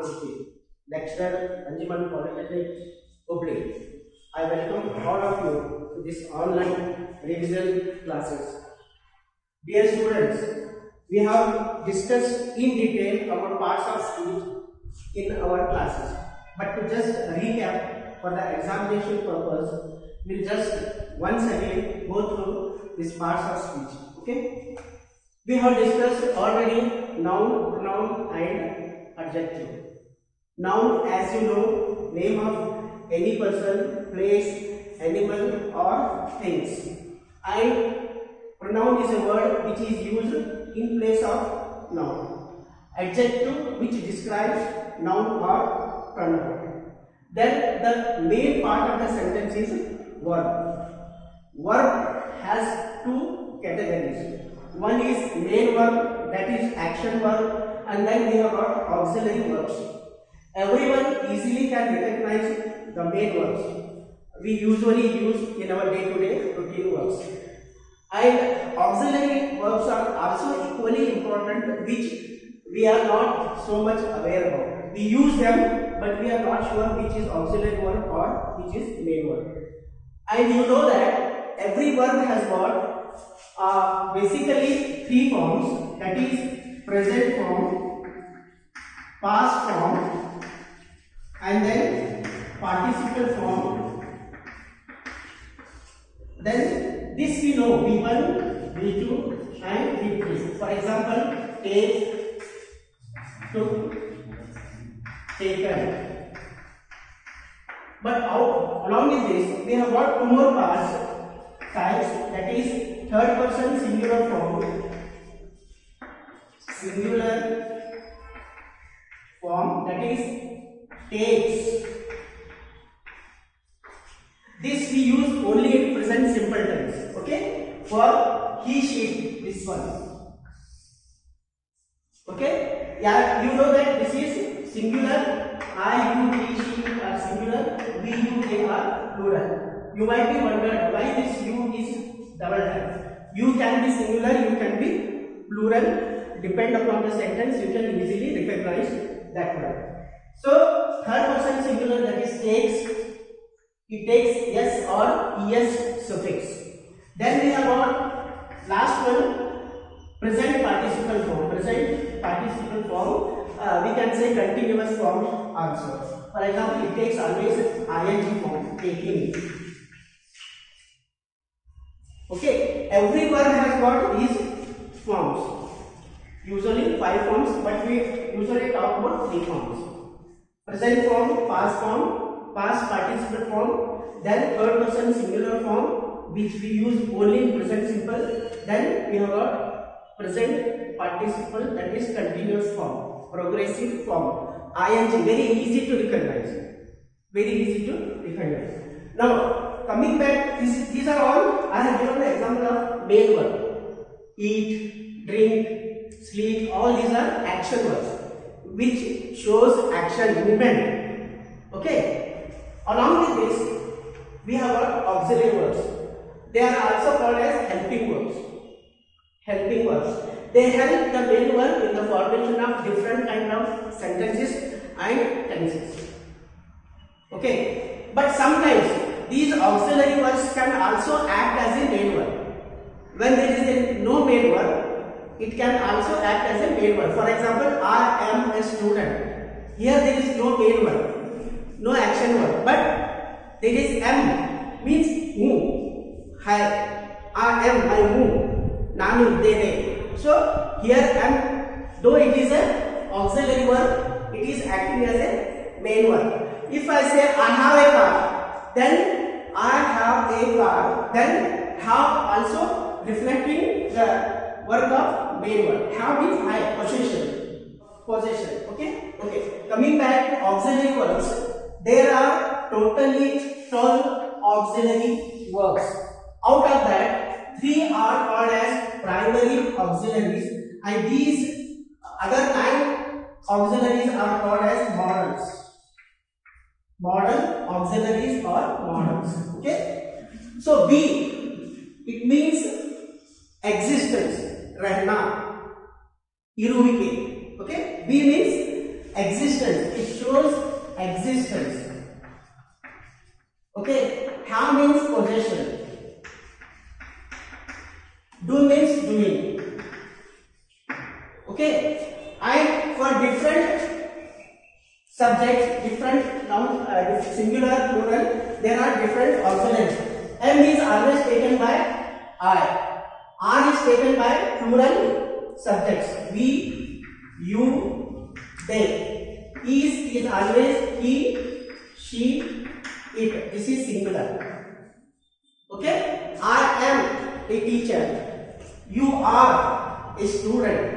Mahakuti, lecturer, Anjuman Polytechnic, Hubli. I welcome all of you to this online revision classes. Dear students, we have discussed in detail our parts of speech in our classes. But to just recap for the examination purpose, we'll just once again go through these parts of speech. Okay? We have discussed already noun, pronoun and adjective. Noun as you know, name of any person, place, animal or things. And pronoun is a word which is used in place of noun. Adjective which describes noun or pronoun. Then the main part of the sentence is verb. Verb has two categories. One is main verb that is action verb and then we have got auxiliary verbs. Everyone easily can recognize the main verbs. We usually use in our day-to-day routine works. And auxiliary verbs are also equally important which we are not so much aware about. We use them but we are not sure which is auxiliary verb or which is main verb. And you know that every verb has got uh, basically three forms that is present form, past form and then participle form. Then this we know V1, V2 and V3. For example, take, took, taken. But out, along with this, we have got two more parts types that is third person singular form, singular form that is takes. This we use only in present simple tense. Okay, for he, she, this one. Okay, yeah, you know that this is singular. I, you, he, she are singular. We, you, they are plural. You might be wondered why this you is double type. You can be singular, you can be plural. Depend upon the sentence, you can easily recognize that word. So, third person singular that is takes, it takes yes or es suffix. Then we have got last one, present participle form. Present participle form, uh, we can say continuous form also. For example, it takes always ing form, taking. Okay, every verb has got these forms. Usually five forms, but we usually talk about three forms. Present form, past form, past participle form, then third person singular form, which we use only in present simple. Then we have got present participle that is continuous form, progressive form. ing very easy to recognize. Very easy to recognize. Now coming back, this, these are all I have given the example of main verb. Eat, drink, sleep. All these are action verbs which shows action movement. Okay. Along with this, we have got auxiliary verbs. They are also called as helping verbs. Helping verbs. They help the main verb in the formation of different kind of sentences and tenses. Okay. But sometimes these auxiliary verbs can also act as a main verb. When there is a no main verb, it can also act as a main verb. For example, I am a student. Here there is no main verb, no action verb, but there is am means who. I, I am, I who. Nanu, they, So here am, though it is an auxiliary verb, it is acting as a main verb. If I say I have a car, then I have a car, then have also reflecting the work of main verb. Have means I, possession. Possession. Okay? Okay. Coming back to auxiliary verbs, there are totally 12 auxiliary verbs. Out of that, three are called as primary auxiliaries and these other nine auxiliaries are called as modal auxiliaries or modals okay? So Be it means existence rehna iruvike okay? Be means existence. It shows existence. Are different auxiliaries. M is always taken by I. R is taken by plural subjects. We, you, they. Is is always he, she, it. This is singular. Okay? I am a teacher. You are a student.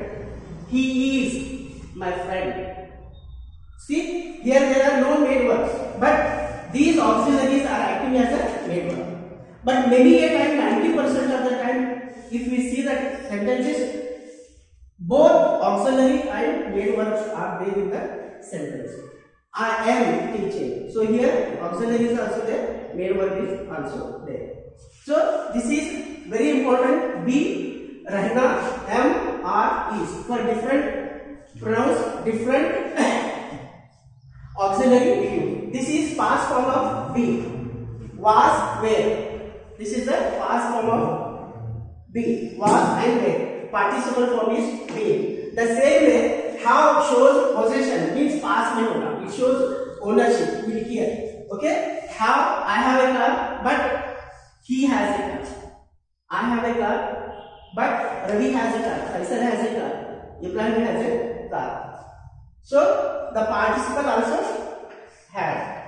He is my friend. See, here there are no made words, but these auxiliaries are acting as a word. But many a time, 90% of the time, if we see that sentences, both auxiliary and made words are there in the sentence. I am teaching. So here auxiliary is also there, made word is also there. So this is very important. Be, रहना, am, are, is for different pronouns, different auxiliary we use. This is past form of be. Was, where. This is the past form of be. Was and where. Participle form is be. The same way, have shows possession means past mein hoga. It shows ownership, milkiyat. Okay? Have, I have a car, but he has a car. I have a car, but Ravi has a car. Faisal has a car. Ibrahim has a car. So the participle also had.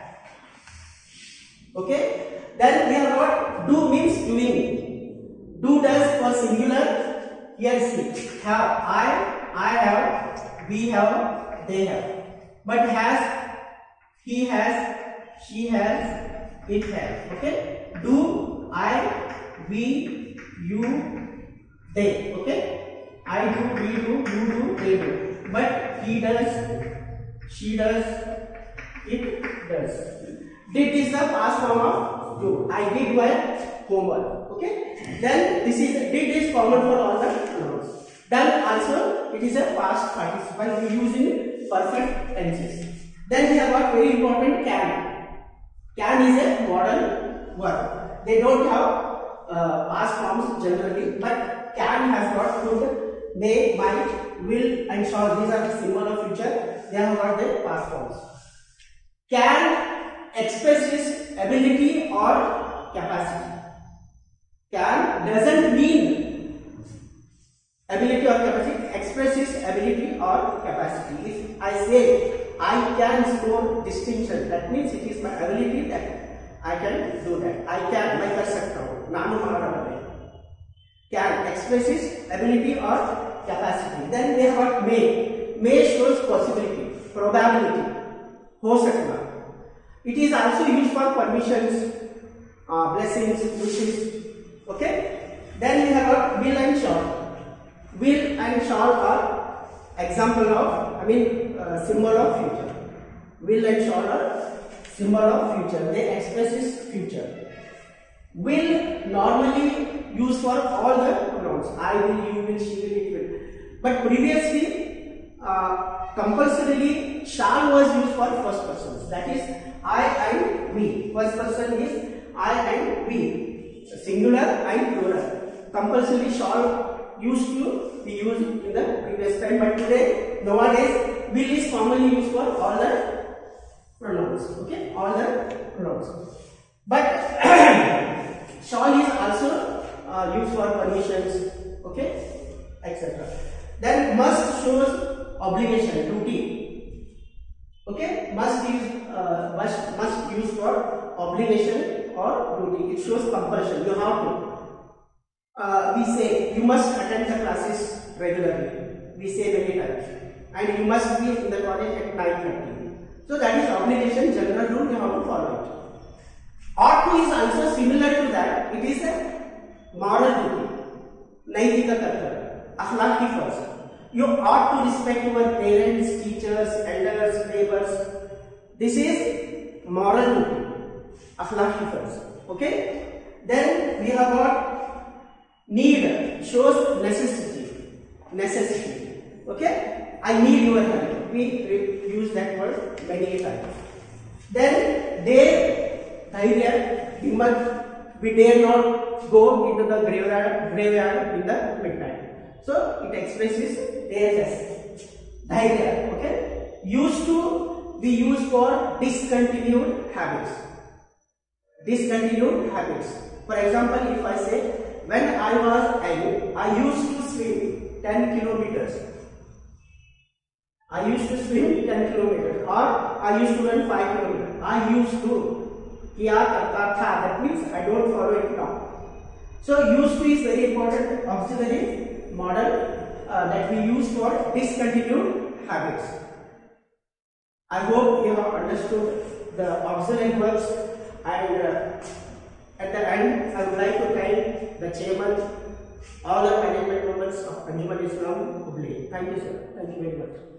Okay. Then have got do means doing. Do does for singular. Here see have I, I have, we have, they have. But has, he has, she has, it has. Okay. Do, I, we, you, they. Okay. I do, we do, you do, they do. But he does, she does, it does. Did is the past form of do. I did my homework. Okay. Then this is did is common for all the nouns. Done also it is a past participle we use in perfect tenses. Then we have got very important can. Can is a modal verb. They don't have uh, past forms generally, but can has got could, may, might, will, and shall. These are the symbol of future. They have got the past forms. Can expresses ability or capacity. Can doesn't mean ability or capacity, expresses ability or capacity. If I say I can score distinction, that means it is my ability that I can do that. I can, मैं कर सकता हूँ, नानु मारबले. Can expresses ability or capacity. Then we have got may. May shows possibility, probability, hosecular. It is also used for permissions, uh, blessings, wishes. Okay. Then we have got will and shall. Will and shall are example of, I mean, uh, symbol of future. Will and shall are symbol of future. They expresses future. Will normally used for all the nouns. I will, you will, she will, it will. But previously, uh, compulsorily shall was used for that is, I and we. First person is I and we. Singular and plural. Compulsorily shall used to be used in the previous time, but today, nowadays, will is commonly used for all the pronouns. Okay, all the pronouns. But shall is also uh, used for permissions. Okay, etc. Then must shows obligation, duty. Okay, must is uh, must must use for obligation or duty. It shows compulsion. You have to. Uh, we say you must attend the classes regularly. We say many times, and you must be in the college at nine thirty. So that is obligation, general rule. You have to follow it. Ought to is also similar to that. It is a moral duty. Naitika kartavya. Akhlaqi first. You ought to respect your parents, teachers, elders, neighbors. This is moral. Akhlaqi. Okay? Then we have got need shows necessity. Necessity. Okay? I need your help. We use that word many times. Then they, dhairya, must, we dare not go into the graveyard, graveyard in the midnight. So it expresses dareness, dhairya. Okay, used to be used for discontinued habits. Discontinued habits. For example, if I say when I was young, I used to swim 10 kilometers. I used to swim 10 kilometers or I used to run 5 kilometers. I used to. किया करता था that means I don't follow it now. So used to is very important auxiliary modal uh, that we use for discontinued habits. I hope you have understood the auxiliary verbs and uh, at the end I would like to thank the chairman, all the management members of Anjuman Islam Hubli. Thank you sir. Thank you very much.